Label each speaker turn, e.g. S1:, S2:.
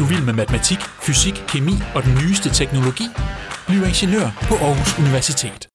S1: du vild med matematik, fysik, kemi og den nyeste teknologi? Bliv ingeniør på Aarhus Universitet.